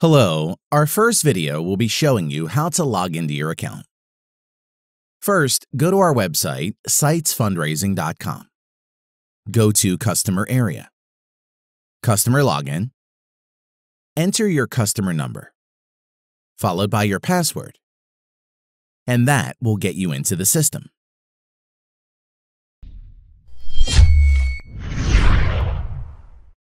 Hello, our first video will be showing you how to log into your account. First, go to our website, sitesfundraising.com. Go to Customer Area. Customer Login. Enter your customer number, followed by your password. And that will get you into the system.